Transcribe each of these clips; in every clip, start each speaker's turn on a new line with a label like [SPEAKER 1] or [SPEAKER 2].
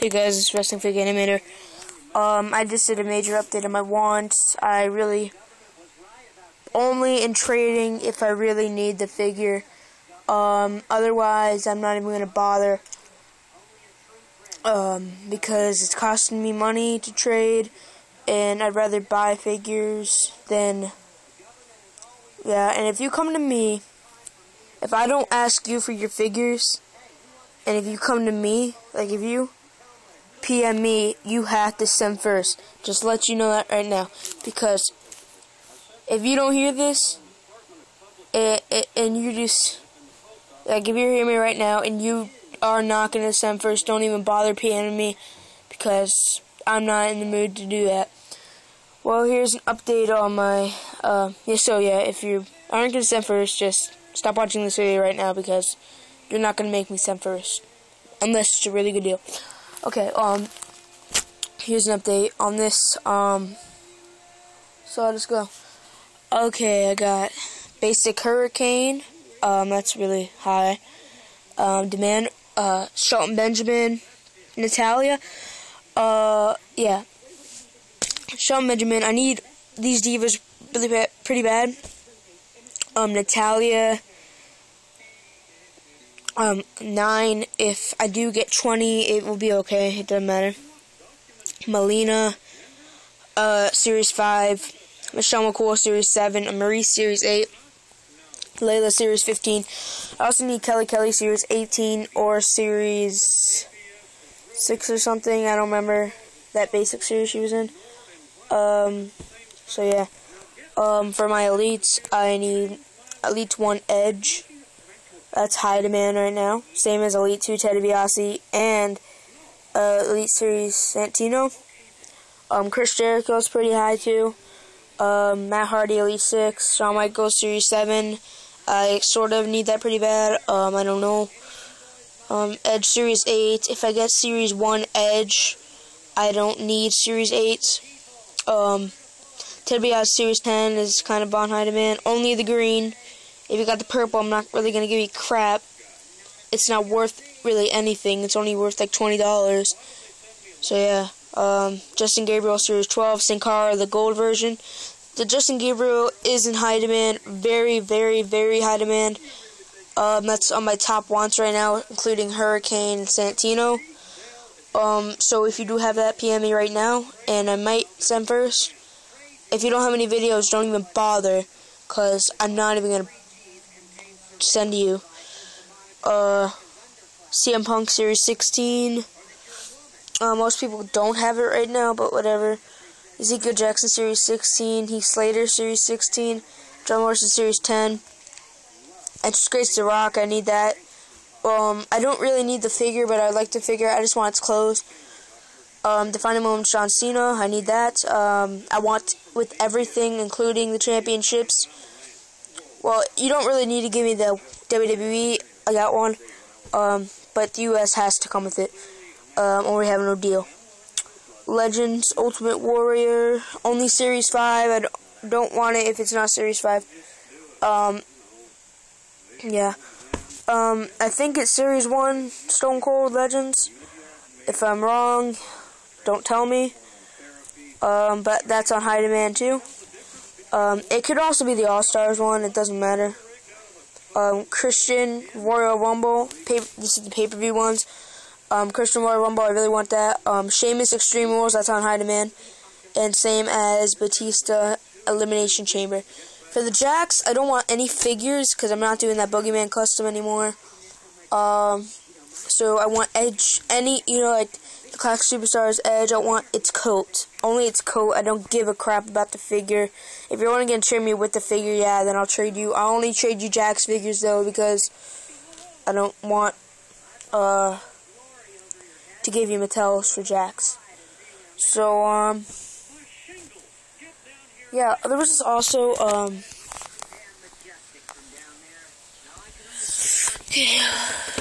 [SPEAKER 1] Hey guys, it's Wrestling Fig Animator. Um, I just did a major update on my wants. I really only in trading if I really need the figure. Um, otherwise, I'm not even gonna bother. Um, because it's costing me money to trade, and I'd rather buy figures than. Yeah, and if you come to me, if I don't ask you for your figures, and if you come to me, like if you PM me, you have to send first. Just let you know that right now. Because if you don't hear this, and, and you just, like if you hear me right now and you are not going to send first, don't even bother PMing me because I'm not in the mood to do that. Well, here's an update on my, uh, yeah, so yeah, if you aren't going to send first, just stop watching this video right now because you're not going to make me send first. Unless it's a really good deal. Okay, um, here's an update on this, um, so let's go. Okay, I got basic hurricane, um, that's really high. Um, demand, uh, Shelton Benjamin, Natalya, uh, yeah. Shelton Benjamin, I need these divas really pretty bad. Um, Natalya, um, 9. If I do get 20, it will be okay. It doesn't matter. Melina, uh, Series 5. Michelle McCool, Series 7. Marie, Series 8. Layla, Series 15. I also need Kelly Kelly, Series 18 or Series 6 or something. I don't remember that basic series she was in. Um, so yeah. Um, for my elites, I need Elite 1 Edge. That's high demand right now. Same as Elite 2 Ted DiBiase and uh, Elite Series Santino. Um, Chris Jericho is pretty high too. Um, Matt Hardy Elite 6. Shawn Michaels Series 7. I sort of need that pretty bad. Um, I don't know. Um, Edge Series 8. If I get Series 1 Edge, I don't need Series 8. Um, Ted DiBiase Series 10 is kind of on high demand. Only the green. If you got the purple, I'm not really going to give you crap. It's not worth really anything. It's only worth like $20. So yeah. Um, Justin Gabriel Series 12, Sin Cara, the gold version. The Justin Gabriel is in high demand. Very, very, very high demand. Um, that's on my top wants right now, including Hurricane Santino. Um, so if you do have that, PM me right now, and I might send first. If you don't have any videos, don't even bother, because I'm not even going to send you. Uh, CM Punk Series 16. Uh, most people don't have it right now, but whatever. Ezekiel Jackson Series 16. Heath Slater Series 16. John Morrison Series 10. And just Grace the Rock. I need that. Um, I don't really need the figure, but I like the figure. I just want its clothes. Um, Defining Moment John Cena. I need that. Um, I want with everything, including the championships. Well, you don't really need to give me the WWE. I got one. Um, but the US has to come with it. Um, or we have no deal. Legends Ultimate Warrior. Only Series 5. I don't want it if it's not Series 5. Um, yeah. Um, I think it's Series 1 Stone Cold Legends. If I'm wrong, don't tell me. Um, but that's on high demand too. Um, it could also be the All Stars one. It doesn't matter. Um, Christian Royal Rumble. Pay this is the pay per view ones. Um, Christian Royal Rumble. I really want that. Um, Sheamus Extreme Rules. That's on high demand. And same as Batista Elimination Chamber. For the Jakks, I don't want any figures because I'm not doing that Boogeyman custom anymore. Um, so I want Edge. Any you know like the Classic Superstars Edge. I want its coat. Only its coat. I don't give a crap about the figure. If you're only gonna trade me with the figure, yeah, then I'll trade you. I'll only trade you Jack's figures though because I don't want uh to give you Mattels for Jakks. So um yeah, there was also um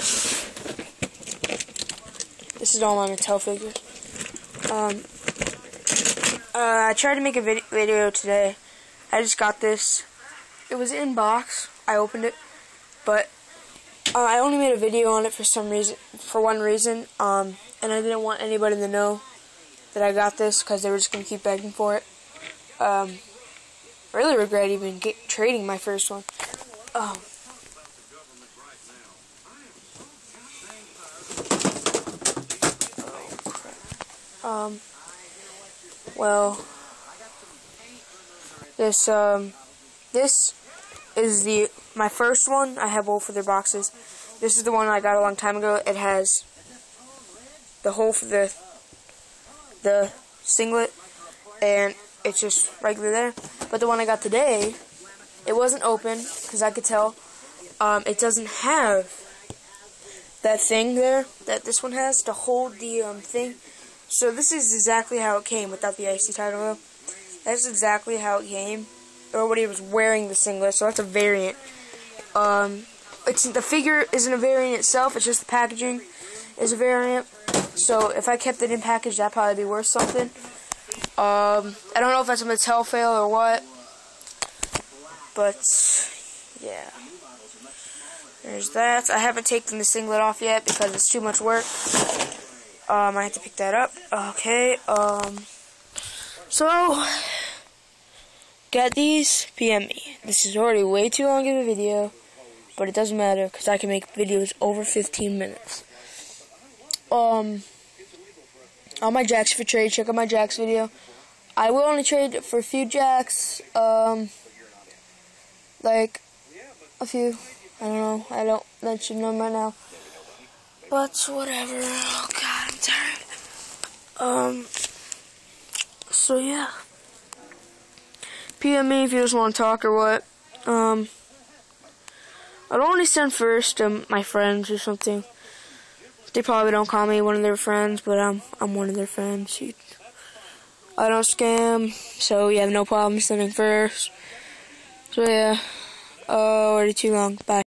[SPEAKER 1] This is all my Mattel figures. Um, uh, I tried to make a vid video today. I just got this. It was in box. I opened it, but uh, I only made a video on it for some reason. For one reason, um, and I didn't want anybody to know that I got this because they were just gonna keep begging for it. Um, really regret even get, trading my first one. Um, well, this, um, this is the, my first one. I have both of their boxes. This is the one I got a long time ago. It has the hole for the, the singlet, and it's just regular there. But the one I got today, it wasn't open, because I could tell. Um, it doesn't have that thing there that this one has to hold the um, thing. So this is exactly how it came without the IC title though. That's exactly how it came. He was wearing the singlet, so that's a variant. Um, it's the figure isn't a variant itself, it's just the packaging is a variant. So if I kept it in package, that'd probably be worth something. Um, I don't know if that's a Mattel fail or what. But, yeah. There's that. I haven't taken the singlet off yet because it's too much work. Um, I have to pick that up. Okay, um, so, got these, PM me. This is already way too long of a video, but it doesn't matter because I can make videos over 15 minutes. Um, on my Jakks for trade, check out my Jakks video. I will only trade for a few Jakks, um, like, a few. I don't know, I don't mention them right now. But whatever. Oh god, I'm tired. Um. So yeah. PM me if you just want to talk or what. Um. I'd only send first to my friends or something. They probably don't call me one of their friends, but I'm I'm one of their friends. I don't scam, so you have no problem sending first. So yeah. Oh, already too long. Bye.